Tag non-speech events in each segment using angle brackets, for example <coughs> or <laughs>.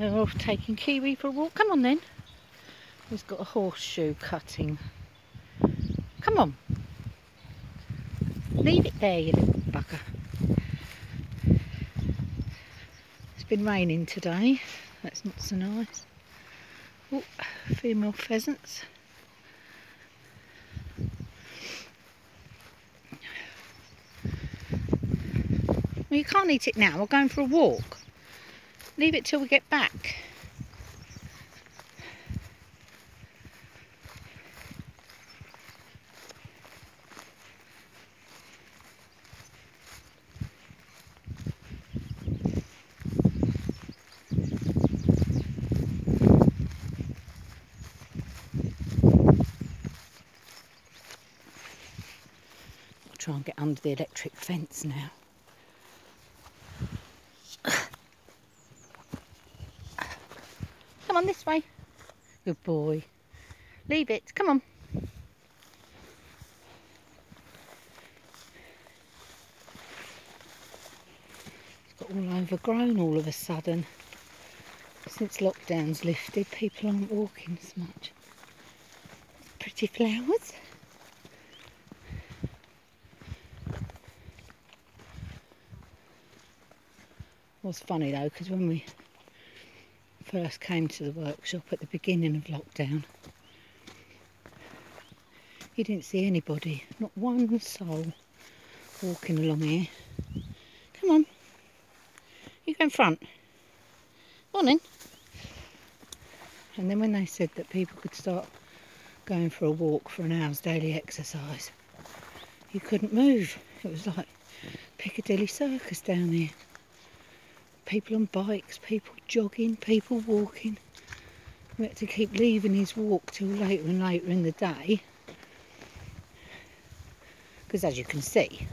They're off taking Kiwi for a walk. Come on then. He's got a horseshoe cutting. Come on. Leave it there, you little bugger. It's been raining today. That's not so nice. Oh, female pheasants. Well, you can't eat it now. We're going for a walk. Leave it till we get back. Try and get under the electric fence now. Come on this way. Good boy. Leave it. Come on. It's got all overgrown all of a sudden. Since lockdown's lifted, people aren't walking as much. Pretty flowers. Was funny though, because when we first came to the workshop at the beginning of lockdown, you didn't see anybody, not one soul walking along here. Come on, you go in front. Morning. And then when they said that people could start going for a walk for an hour's daily exercise, you couldn't move. It was like Piccadilly Circus down there people on bikes, people jogging, people walking. We had to keep leaving his walk till later and later in the day. Because as you can see,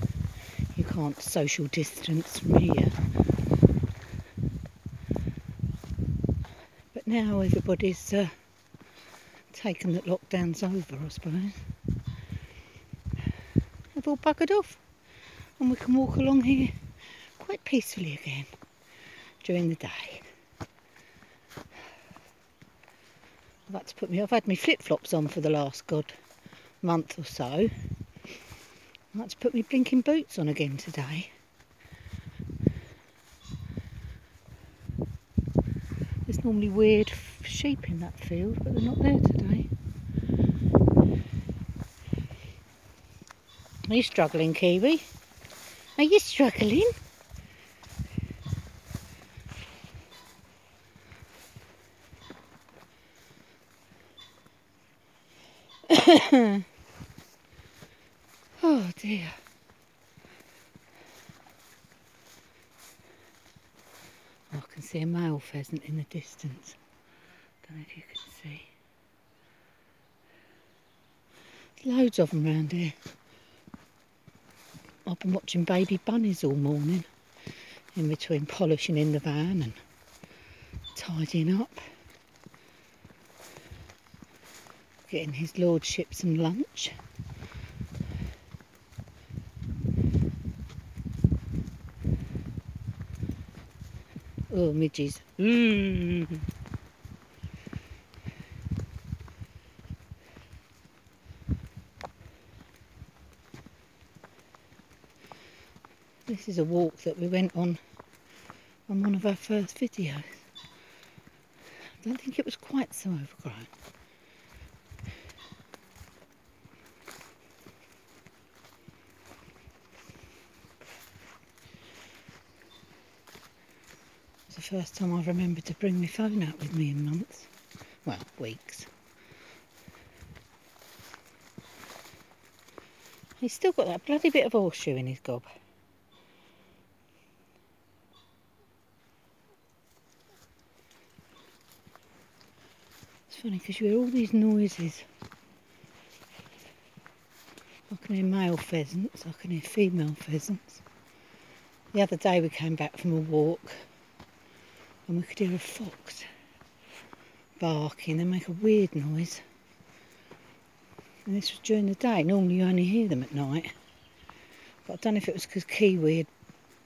you can't social distance from here. But now everybody's uh, taken that lockdown's over, I suppose. They've all buggered off and we can walk along here quite peacefully again during the day. To put me, I've had my flip-flops on for the last, God, month or so. To put my blinking boots on again today. There's normally weird sheep in that field, but they're not there today. Are you struggling, Kiwi? Are you struggling? <coughs> oh dear. Oh, I can see a male pheasant in the distance. Don't know if you can see. There's loads of them around here. I've been watching baby bunnies all morning in between polishing in the van and tidying up. Getting his lordship some lunch. Oh, midges. Mm. This is a walk that we went on on one of our first videos. I don't think it was quite so overgrown. The first time I've remembered to bring my phone out with me in months. Well, weeks. He's still got that bloody bit of horseshoe in his gob. It's funny because you hear all these noises. I can hear male pheasants, I can hear female pheasants. The other day we came back from a walk and we could hear a fox barking. They make a weird noise. And this was during the day. Normally you only hear them at night. But I don't know if it was because Kiwi had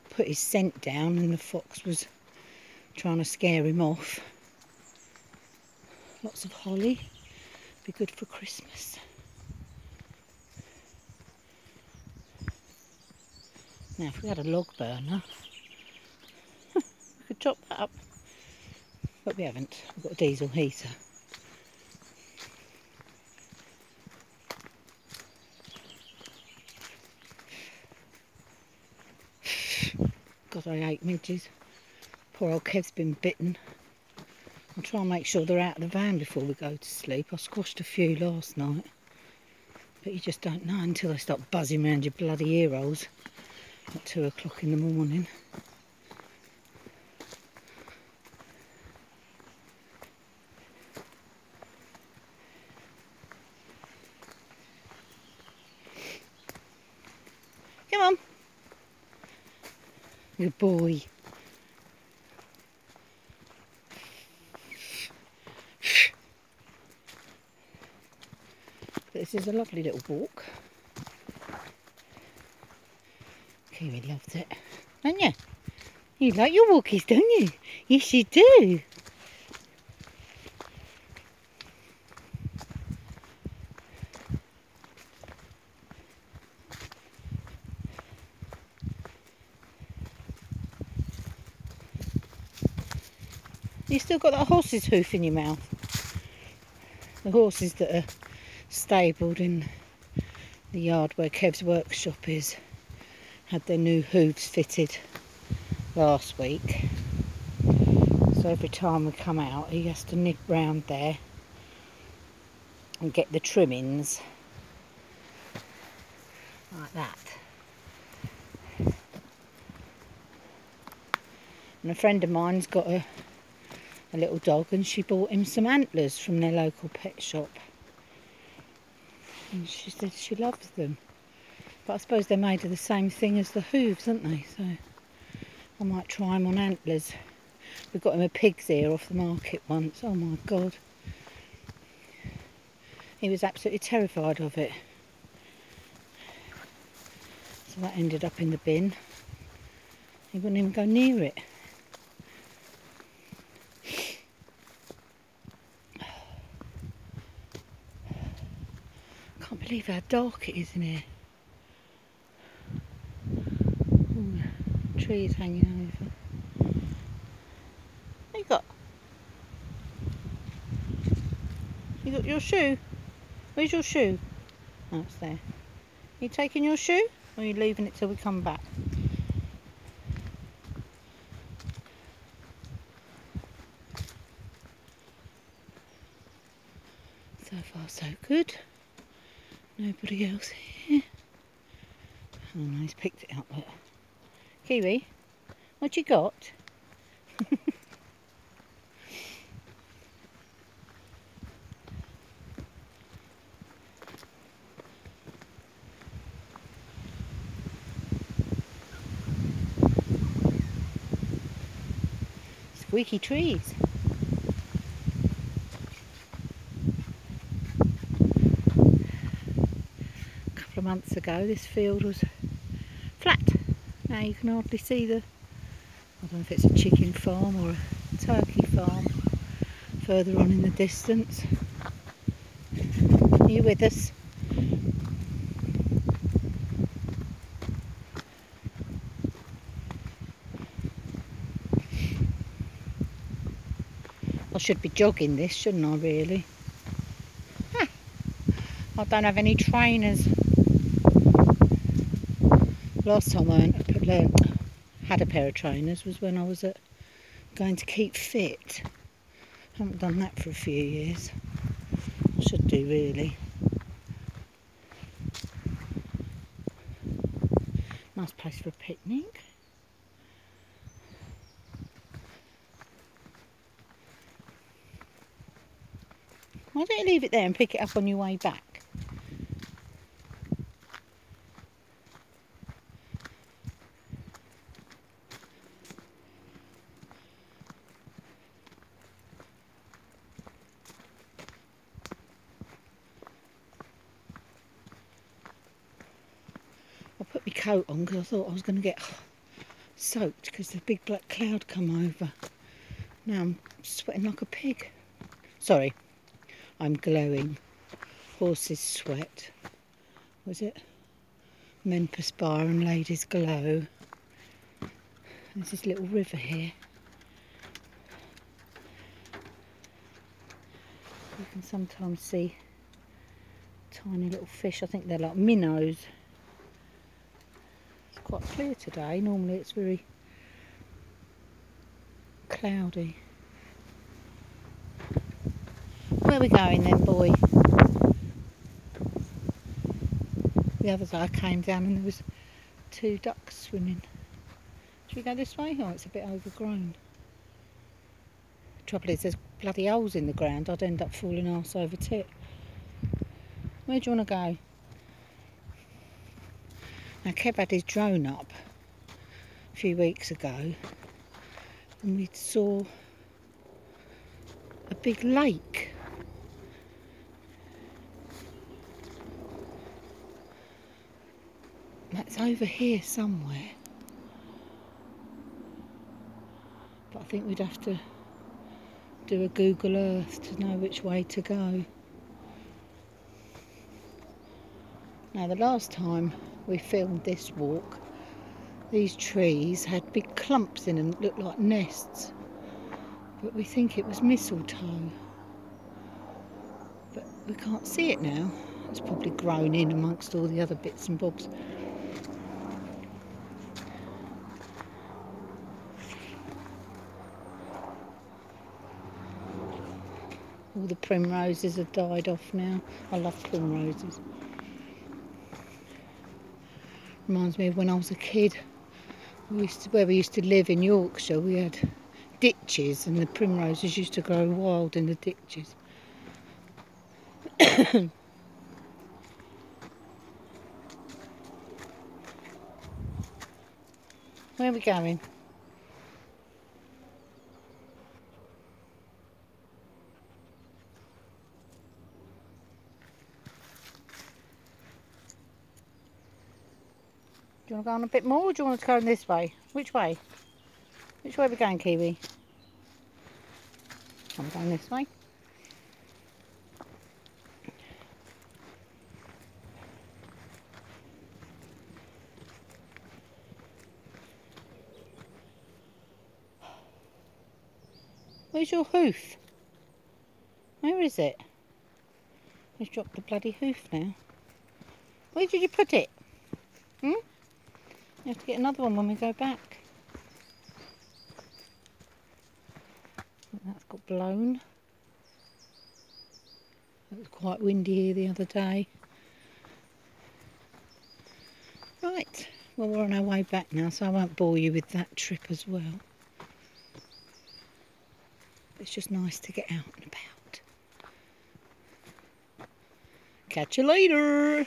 put his scent down and the fox was trying to scare him off. Lots of holly, be good for Christmas. Now, if we had a log burner, <laughs> we could chop that up. But we haven't. We've got a diesel heater. God, I hate midges. Poor old Kev's been bitten. I'll try and make sure they're out of the van before we go to sleep. I squashed a few last night. But you just don't know until they start buzzing around your bloody ear holes at two o'clock in the morning. Come on. Good boy. This is a lovely little walk. Kiwi loves it. Don't you? You like your walkies, don't you? Yes, you do. You still got that horse's hoof in your mouth. The horses that are stabled in the yard where Kev's workshop is had their new hooves fitted last week. So every time we come out, he has to nip round there and get the trimmings like that. And a friend of mine's got a, a little dog and she bought him some antlers from their local pet shop. And she said she loves them. But I suppose they're made of the same thing as the hooves, aren't they? So I might try them on antlers. We got him a pig's ear off the market once. Oh my God. He was absolutely terrified of it. So that ended up in the bin. He wouldn't even go near it. I can't believe how dark it is in here. Ooh, trees hanging over. What you got? You got your shoe? Where's your shoe? Oh, it's there. You taking your shoe? Or are you leaving it till we come back? So far so good. Nobody else here. Eh. Oh no, he's picked it up. But... Kiwi, what you got? <laughs> Squeaky trees. A couple of months ago this field was flat. Now you can hardly see the, I don't know if it's a chicken farm or a turkey farm further on in the distance. Are you with us? I should be jogging this, shouldn't I, really? I don't have any trainers. Last time I had a pair of trainers was when I was at going to keep fit. haven't done that for a few years. Should do, really. Nice place for a picnic. Why don't you leave it there and pick it up on your way back? I put my coat on because I thought I was going to get <sighs> soaked because the big black cloud come over. Now I'm sweating like a pig. Sorry, I'm glowing. Horses sweat. Was it? Men perspire and ladies glow. There's this little river here. You can sometimes see tiny little fish. I think they're like minnows. Quite clear today. Normally it's very cloudy. Where are we going then, boy? The other day I came down and there was two ducks swimming. Should we go this way? Oh, it's a bit overgrown. Trouble is, there's bloody holes in the ground. I'd end up falling arse over tit. Where do you want to go? Now, Kev had his drone up a few weeks ago and we saw a big lake. That's over here somewhere. But I think we'd have to do a Google Earth to know which way to go. Now the last time we filmed this walk, these trees had big clumps in them that looked like nests. But we think it was mistletoe. But we can't see it now. It's probably grown in amongst all the other bits and bobs. All the primroses have died off now. I love primroses. Reminds me of when I was a kid. We used to, where we used to live in Yorkshire, we had ditches and the primroses used to grow wild in the ditches. <coughs> Where are we going? Do you want to go on a bit more or do you want to go this way? Which way? Which way are we going, Kiwi? I'm going this way. Where's your hoof? Where is it? He's dropped the bloody hoof now. Where did you put it? You have to get another one when we go back. That's got blown. It was quite windy here the other day. Right, well we're on our way back now so I won't bore you with that trip as well. It's just nice to get out and about. Catch you later!